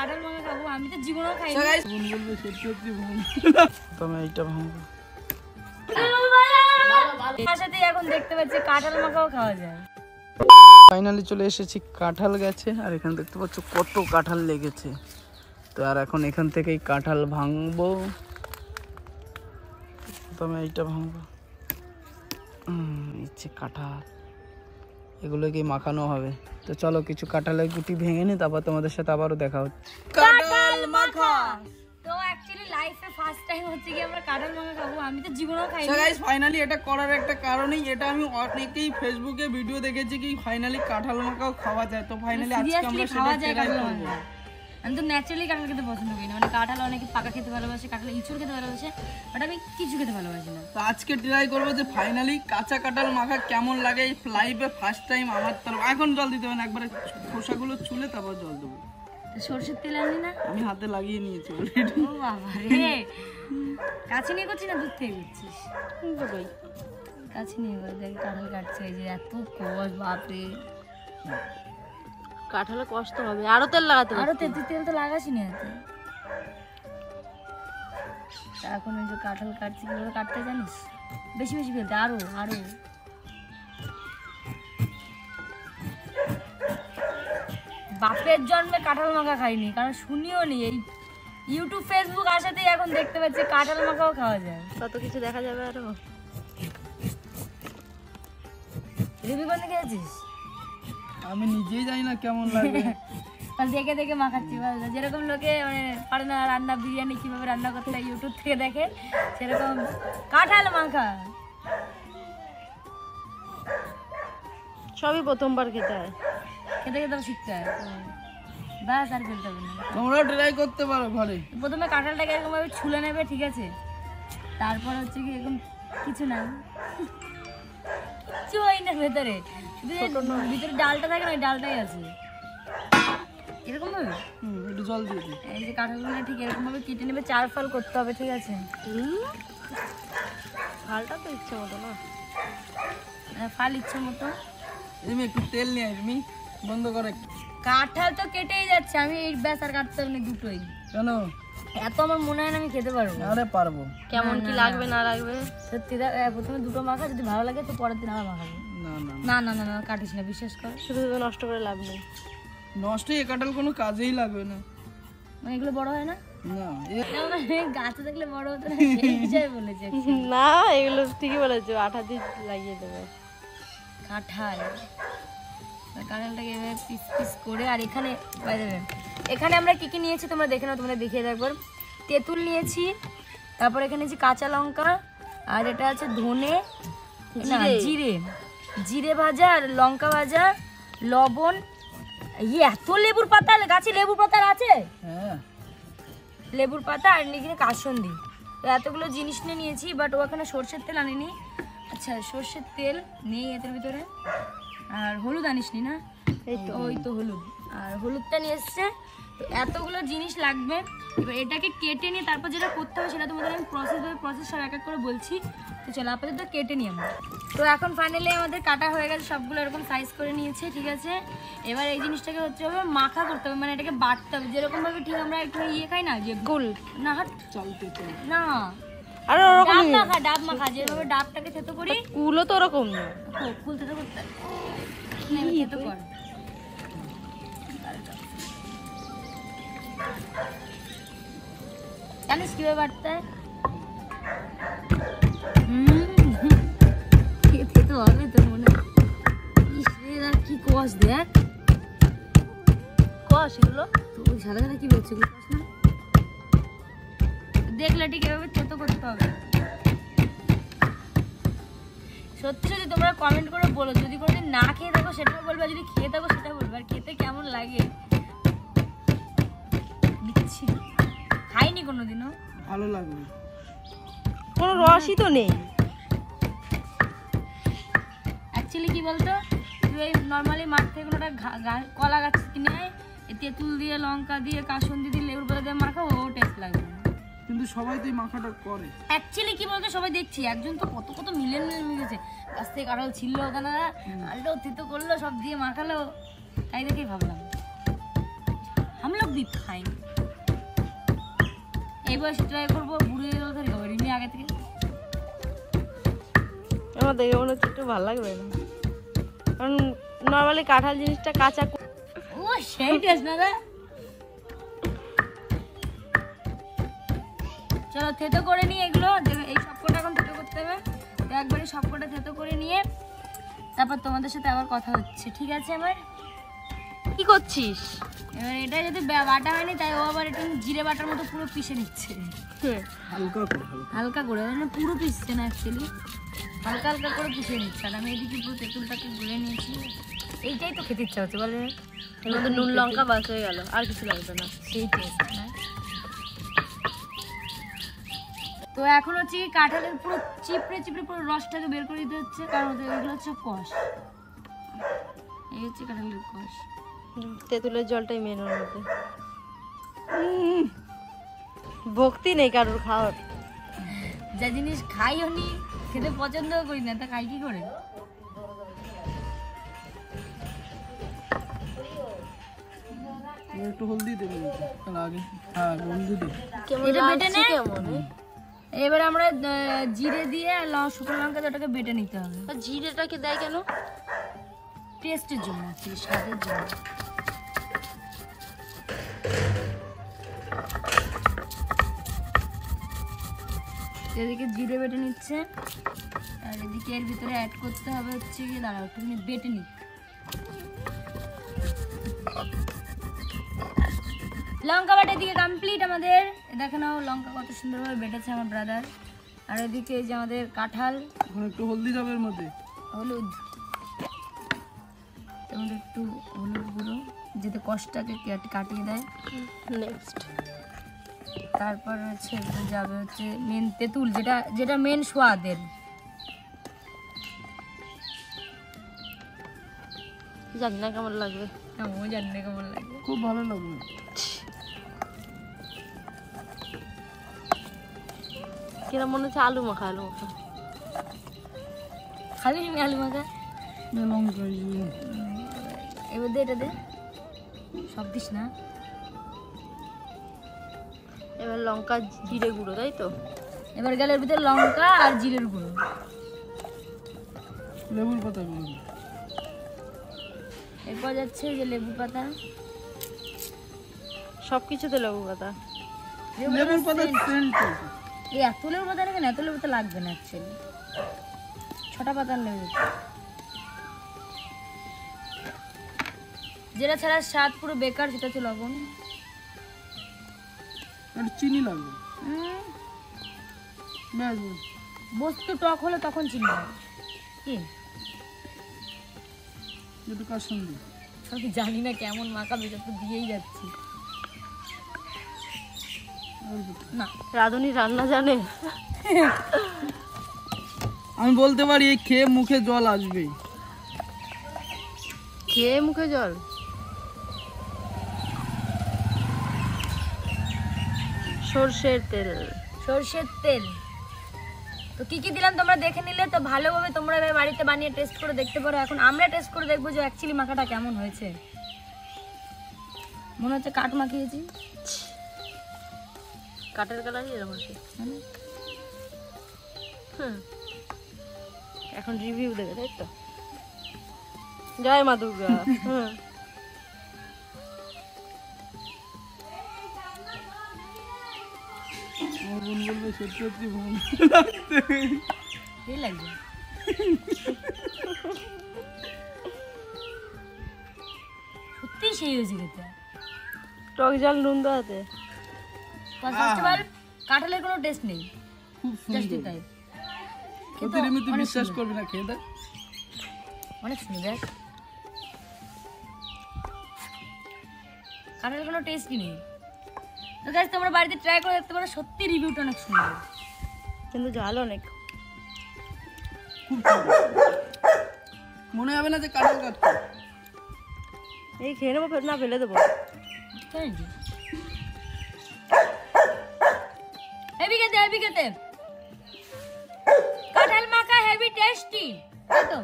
কাঁঠাল খাব আমি তো জীবনেও খাই এইটা ভাঙবো। সাথে এখন দেখতে পাচ্ছি কাঁঠাল মাখাও খাওয়া যায়। ফাইনালি চলে এসেছি কাঁঠাল গেছে। আর এখানে দেখতে পাচ্ছ কত কাঁঠাল লেগেছে। তো আর এখন এখান থেকেই কাঁঠাল ভাঙবো। তো এইটা ভাঙবো। ইচ্ছে কাঁঠাল। এগুলোকে মাখানো হবে। তো চলো কিছু কাঁঠালের গুটি ভেঙে নি তারপর তোমাদের সাথে আবারও দেখা হচ্ছে। কাঁঠাল মাখা! তো অ্যাকচুয়ালি লাইফে ফার্স্ট টাইম হচ্ছে কি আমরা কাঁঠাল মাখা খাব আমি তো জীবনেও খাই সো গাইস ফাইনালি এটা করার একটা কারণই এটা আমি অনেকেই ফেসবুকে ভিডিও দেখেছি কি ফাইনালি কাঁঠাল মাখাও খাওয়া যায়। তো ফাইনালি আজকে আমরা খাওয়া সেটা যায় ট্রাই করব। আমি তো ন্যাচারালি কাঁঠাল খেতে পছন্দ করি না। মানে কাঁঠাল অনেকে পাকা খেতে ভালোবাসে কাঁঠাল ইঁচড় খেতে ভালোবাসে বাট আমি কিছু খেতে ভালোবাসি না। তো আজকে ট্রাই করব যে ফাইনালি কাঁচা কাঁঠাল মাখা কেমন লাগে এই লাইভে ফার্স্ট টাইম আমার তরফ এখন জল দিতে হবে না একবারে খোসাগুলো চুলে তারপর জল দেবো। সর্ষের তেল আনি না? আমি হাতে লাগিয়ে নিয়েছি অলরেডি ও বাবা রে। কাছে নিয়ে করছিস না দূর থেকে করছিস? কাছে নিয়ে দেখ কাঁঠাল কাটছে এই যে এত কষ বাপরে। কাঁঠালে কষ্ট হবে আরও তেল লাগাতে আরও তেল তেল তো লাগাসি না এখন ওই যে কাঁঠাল কাটছি কীভাবে কাটতে জানিস? বেশি বেশি ফেলতে আরও আরও। বাপের জন্মে কাঁঠাল মাখা খাইনি কারণ শুনিও নি এই ইউটিউব ফেসবুক আসাতেই এখন দেখতে পাচ্ছি কাঁঠাল মাখাও খাওয়া যায়। কত কিছু দেখা যাবে আরও। রবিগন্ধে খেয়েছিস? আমি নিজেই জানি না কেমন লাগে। দেখে দেখে মাখাচ্ছি বল যেরকম লোকে মানে পারে না রান্না বিরিয়ানি কীভাবে রান্না করতে হয় ইউটিউব থেকে দেখে সেরকম কাঁঠাল মাখা। সবই প্রথমবার খেতে হয়। খেতে খেতে শিখতে হয়। ব্যাস আর ফেলতে হবে না। তোমরাও ট্রাই করতে পারো ঘরে। প্রথমে কাঁঠালটাকে এরকম ভাবে ছুলে নেবে ঠিক আছে? তারপর হচ্ছে কি এরকম কিছু না। কিছু হয় না ভেতরে। ভিতরে ডালটা থাকে না ডালটাই আছে। এরকম ভাবে হুম একটু জল দিয়ে দিই। এই যে কাঁঠালগুলো ঠিক এরকম ভাবে কেটে নেবে চার ফাল করতে হবে ঠিক আছে? হালটা তো ইচ্ছে মতো না। মানে ফাল ইচ্ছে মতো। তুমি একটু তেল নিয়ে তুমি বন্ধ করে কাঁঠাল তো কেটেই যাচ্ছে আমি এই ব্যাস আর কাটতে হবে দুটোই। কেন? এত আমার মনে হয় না আমি খেতে পারব। আরে পারব। কেমন কি লাগবে না লাগবে? সত্যি প্রথমে দুটো মাখা যদি ভালো লাগে তো পরের দিন আবার মাখাবো না না না। না কাটিস না বিশ্বাস কর। শুধু শুধু নষ্ট করে লাভ নেই। নষ্ট এ কাঁঠাল কোনো কাজেই লাগবে না। মানে এগুলো বড় হয় না? না না, গাছে থাকলে বড় হতো না সেই বিষয়ে বলেছে না এগুলো ঠিকই বলেছ আঠা দিয়ে লাগিয়ে দেবে। কাঁঠাল। কাঁঠালটাকে এভাবে পিস পিস করে আর এখানে আমরা কি কি নিয়েছি তোমরা দেখে নাও তোমরা দেখিয়ে দেবো একবার। তেঁতুল নিয়েছি তারপর এখানে নিয়েছি কাঁচা লঙ্কা আর এটা আছে ধনে না জিরে। জিরে ভাজা আর লঙ্কা ভাজা লবণ ইয়ে এত লেবুর পাতা গাছে লেবুর পাতা আছে? হ্যাঁ। লেবুর পাতা আর নিয়েছি কাসন্দি। এতগুলো জিনিস নিয়ে নিয়েছি বাট ও এখানে সর্ষের তেল আনিনি। আচ্ছা সর্ষের তেল নেই এদের ভিতরে। আর হলুদ আনিসনি না? এই তো ওই তো হলুদ। আর হলুদটা নিয়ে এসছে এতগুলো জিনিস লাগবে। এবার এটাকে কেটে নিয়ে তারপর যেটা করতে হবে সেটা তোমাদের আমি প্রসেস বাই প্রসেস সব এক এক করে বলছি। তো চলো আপাতত কেটে নিই আমরা। তো এখন ফাইনালি আমাদের কাটা হয়ে গেছে সবগুলো এরকম সাইজ করে নিয়েছে ঠিক আছে? এবার এই জিনিসটাকে হচ্ছে হবে মাখা করতে হবে মানে এটাকে বাটতে হবে। যেরকম ভাবে ঠিক আমরা একটু ইয়ে খাই না যে গোল। না হাট চালতে চাল না। আর ওরকম ডাব মাখা ডাব মাখা যেভাবে ডাবটাকে থেতো করি। কুলও তো ওরকম না। ফুল থেতো করতে। থেতো কর। জানিস কীভাবে হয় খেতে তো হবে তো মনে কি কষ দেখ। কষ এগুলো? তো ওই সাদা সাদা কি বেরোচ্ছে না? দেখলে ঠিক এভাবে থেতো করতে হবে। সত্যি সত্যি তোমরা কমেন্ট করে বলো। যদি কোনোদিন না খেয়ে থাকো সেটাও বলবে যদি খেয়ে থাকো, সেটা বলবে। আর খেতে কেমন লাগে? বিচ্ছিরি খাইনি কোনোদিনও ভালো লাগবে কোনো রসই তো নেই অ্যাকচুয়ালি কি বলতো তুই ওই নর্মালি মাঠ থেকে কোনো একটা ঘা- গা- কলা গাছ কিনে আয়, এ তেঁতুল দিয়ে লঙ্কা দিয়ে কাসুন্দি দিয়ে লেবুর পাতা দিয়ে মাখা ও টেস্ট লাগবে কিন্তু সবাই তো এই মাখাটা করে অ্যাকচুয়ালি কি বলতো সবাই দেখছি একজন তো কত কত মিলিয়ন মিলিয়ন মিলেছে গাছ থেকে কাঁঠাল ছিল ওখানে আলটো তিতো করলো সব দিয়ে মাখালো তাই দেখেই ভাবলাম हम हम लोग भी खाएंगे এই বয়সে ট্রাই করব বুড়ো গেলে খাব রিমি আগে থেকে? আমার দেখে মনে হচ্ছে একটু ভালো লাগবে না। কারণ নর্মালি কাঁঠাল জিনিসটা কাঁচা ও সেই টেস্ট না রে। চলো থেতো করে নিই এগুলো। এই সবকটা এখন থেতো করতে হবে। তো একবারে সবকটা থেতো করে নিয়ে তারপর তোমাদের সাথে আবার কথা হচ্ছে ঠিক আছে আমার? কি করছিস? এবার এটা যদি বাটা হয়নি তাই ও আবার এটা জিরে বাটার মতো পুরো পিষে নিচ্ছে। হালকা করে হালকা। করে মানে পুরো পিসছে না অ্যাকচুয়ালি হালকা হালকা করে পিষে নিচ্ছে। আর আমি এদিকে পুরো তেঁতুলটাকে গুলে নিয়েছি। এইটাই তো খেতে ইচ্ছা হচ্ছে বলে। এর মধ্যে নুন লঙ্কা বাস হয়ে গেল আর কিছু লাগবে না। সেই টেস্ট না তো এখন হচ্ছে কি কাঁঠালের পুরো চিপড়ে চিপড়ে পুরো রসটাকে বের করে দিতে হচ্ছে কারণ ওদের এগুলো হচ্ছে কষ। এই হচ্ছে কাঁঠালের কষ। তেঁতুলের জলটাই মেন ওর মধ্যে। ভক্তি নেই কারোর খাওয়ার। যা জিনিস খাই নি খেতে পছন্দও করি না তা খাই কি করে? এবার একটু হলদি দেবে তার আগে হ্যাঁ হলদি দে। এটা বেটে নে। কেমন? এবার আমরা জিরে দিয়ে শুকনো লঙ্কা দিয়ে ওটাকে বেটে নিতে হবে। আর জিরেটাকে দেয় কেন? টেস্টের জন্য actually, স্বাদের জন্য। এদিকে জিরে বেটে নিচ্ছে আর এদিকে এর ভিতরে অ্যাড করতে হবে হচ্ছে গিয়ে দাঁড়াও একটুখানি বেটে নিক লঙ্কা বাটা এদিকে কমপ্লিট আমাদের। দেখে নাও লঙ্কা কত সুন্দরভাবে বেটেছে আমার ব্রাদার আর এদিকে এই যে আমাদের কাঁঠাল। এখন একটু হলদি যাবে এর মধ্যে। হলুদ। তেমন একটু হলুদ গুঁড়ো যাতে কষ্টটাকে কাটিয়ে দেয়। নেক্সট তারপর হচ্ছে যাবে হচ্ছে মেন তেঁতুল যেটা যেটা মেন স্বাদের জানি না কেমন লাগবে। আমিও জানি না কেমন লাগবে। খুব ভালো লাগবে কিরম মনে হচ্ছে আলু মাখা আলু মাখা? খাবি আলু মাখা? লঙ্কা। এবার দে এটা দে। সব দিস না। এবার লঙ্কা জিরে গুঁড়ো তাই তো? এবার গেলে এর ভিতরে লঙ্কা আর জিরের গুঁড়ো। লেবুর পাতা গুলো এরপর যাচ্ছে যে লেবু পাতা। সব কিছুতে লেবু পাতা। লেবুর পাতা এই এত লেবু পাতা নেবেন এত লেবু পাতা লাগবে না অ্যাকচুয়ালি ছটা পাতার লেবু। যেটা ছাড়া স্বাদ পুরো বেকার সেটা হচ্ছে লবণ। একটু চিনি লাগবে। বস্তু টক হলে তখন চিনি হবে। কি? একটু কাসন্দি আমি জানি না কেমন মাখা বেটা তো দিয়েই যাচ্ছি। না রাঁধুনি রান্না জানে। আমি বলতে পারি খেয়ে মুখে জল আসবে খেয়ে মুখে জল? সর্ষের তেল। সর্ষের তেল। তো কি কি দিলাম তোমরা দেখে নিলে? তো ভালোভাবে তোমরা এবার বাড়িতে বানিয়ে টেস্ট করে দেখতে পারো। এখন আমরা টেস্ট করে দেখব যে অ্যাকচুয়ালি মাখাটা কেমন হয়েছে। মনে হচ্ছে কাঠ মাখিয়েছি। কাঠের কালারই এরকম আছে। হুম। এখন রিভিউ দেবে তাই তো? জয় মা দুর্গা। হুম। আমার বোন বলবে সত্যি সত্যি বোন। লাগবে। সত্যি সেই হয়েছে খেতে। টক জল নুন দেওয়াতে কাঁঠালের কোনো টেস্ট নেই। খুব সুন্দর। তাই। সত্যি রিমি বিশ্বাস করবি না খেয়ে দেখ। অনেক সুন্দর দেখ। কাঁঠালের কোনো টেস্টই নেই। তো গাছ তোমরা বাড়িতে ট্রাই করে দেখতে পারো সত্যি রিভিউটা অনেক সুন্দর। কিন্তু ঝাল অনেক। মনে হবে না যে কাঁঠাল কাটছে। এই খেয়ে নেব না ফেলে দেবো। হেভি খেতে হেভি খেতে। কাঁঠাল মাখা হেভি টেস্টি তাই তো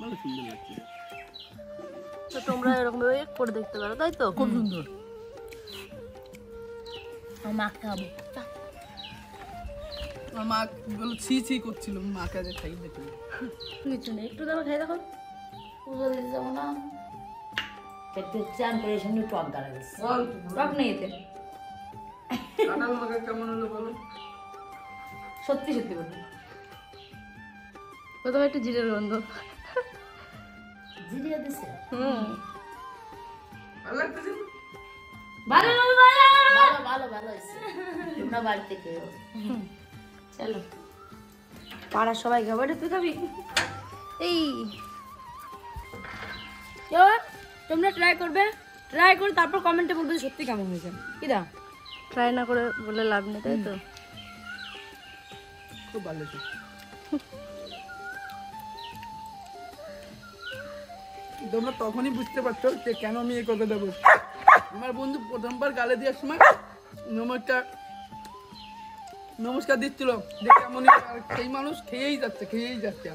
ভালো সুন্দর লাগছে। তো তোমরা এরকম ভাবে করে দেখতে পারো তাই তো? খুব সুন্দর। আমার মাকে খাব আমার মা বলে ছি ছি করছিল। মাকে আগে খাই দেখি কিছু নেই একটু দাও খাই দেখো। পুজো দিতে যাব না। একটু চান করে সঙ্গে টক গালা দিচ্ছে টক নেই এতে। কাঁঠাল কেমন হলো বলো? সত্যি সত্যি প্রথমে একটু জিরের গন্ধ। জিরিয়ে দিছে। হুম। ভালো লাগতেছে ভালো ভালো ভালো। ভালো ভালো ভালো হয়েছে। তোমরা বাড়িতে খেয়েও। চলো। পাড়ার সবাই খাব এটা তুই খাবি? এই। তোমরা ট্রাই করবে। ট্রাই করে তারপর কমেন্টে বলবে যে সত্যি কেমন হয়েছে। কি দা? ট্রাই না করে বলে লাভ নেই তাই তো? খুব ভালো তোমরা তখনই বুঝতে পারছ যে কেন আমি এই কথা দেবো আমার বন্ধু প্রথমবার গালে দেওয়ার সময় নমস্কার নমস্কার দিচ্ছিল যে কেমন সেই মানুষ খেয়েই যাচ্ছে খেয়েই যাচ্ছে।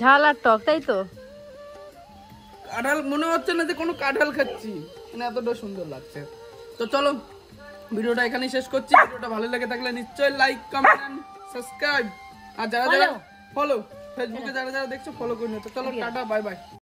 ঝাল আর টক তাই তো? কাঁঠাল মনে হচ্ছে না যে কোনো কাঁঠাল খাচ্ছি। মানে এতটা সুন্দর লাগছে। তো চলো ভিডিওটা এখানেই শেষ করছি। ভিডিওটা ভালো লেগে থাকলে নিশ্চয়ই লাইক কমেন্ট সাবস্ক্রাইব আর যারা যারা ফলো ফেসবুকে যারা যারা দেখছ ফলো করে নিও। তো চলো টাটা বাই বাই